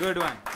Good one.